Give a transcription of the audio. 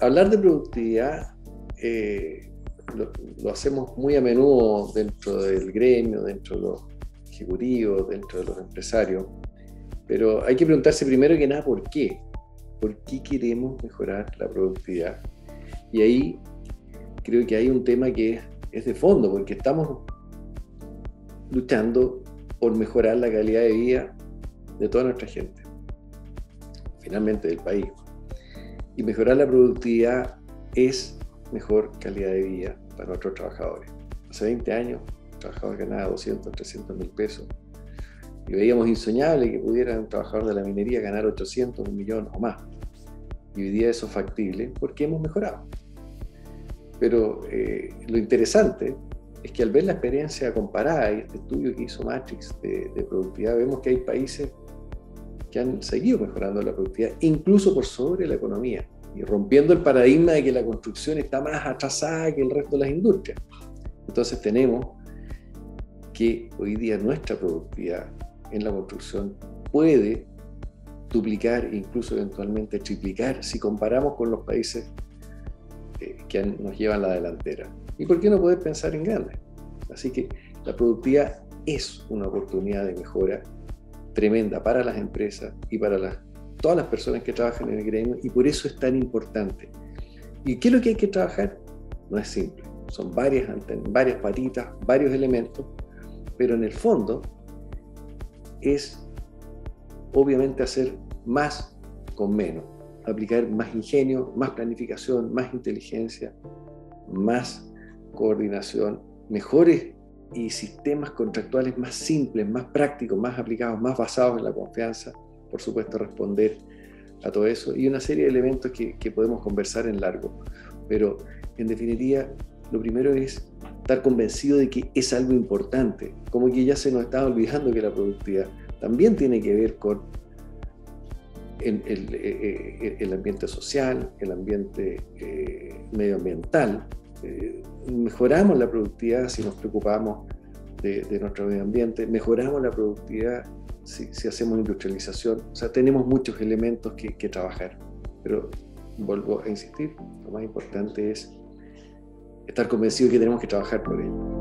hablar de productividad eh, lo, hacemos muy a menudo dentro del gremio, dentro de los ejecutivos, dentro de los empresarios, pero hay que preguntarse primero que nada por qué. ¿Por qué queremos mejorar la productividad? Y ahí creo que hay un tema que es de fondo, porque estamos luchando por mejorar la calidad de vida de toda nuestra gente, finalmente del país. Y mejorar la productividad es mejor calidad de vida para nuestros trabajadores. Hace 20 años, un trabajador ganaba 200, 300 mil pesos. Y veíamos insoñable que pudiera un trabajador de la minería ganar 800, un millón o más. Y hoy día eso es factible porque hemos mejorado. Pero eh, lo interesante es que al ver la experiencia comparada y este estudio que hizo Matrix de, de, productividad, vemos que hay países que han seguido mejorando la productividad, incluso por sobre la economía y rompiendo el paradigma de que la construcción está más atrasada que el resto de las industrias. Entonces tenemos que hoy día nuestra productividad en la construcción puede duplicar incluso eventualmente triplicar si comparamos con los países eh, que nos llevan la delantera. ¿Y por qué no poder pensar en grande? Así que la productividad es una oportunidad de mejora tremenda para las empresas y para las todas las personas que trabajan en el gremio y por eso es tan importante. ¿Y qué es lo que hay que trabajar? No es simple, son varias, varias patitas, varios elementos, pero en el fondo es obviamente hacer más con menos, aplicar más ingenio, más planificación, más inteligencia, más coordinación, mejores y sistemas contractuales más simples, más prácticos, más aplicados, más basados en la confianza, por supuesto, responder a todo eso y una serie de elementos que, podemos conversar en largo. Pero, en definitiva, lo primero es estar convencido de que es algo importante, como que ya se nos está olvidando que la productividad también tiene que ver con el, eh, eh, ambiente social, el ambiente eh, medioambiental. mejoramos la productividad si nos preocupamos de, nuestro medio ambiente, mejoramos la productividad si, hacemos industrialización. O sea, tenemos muchos elementos que, que trabajar. Pero vuelvo a insistir, lo más importante es estar convencido que tenemos que trabajar por ello.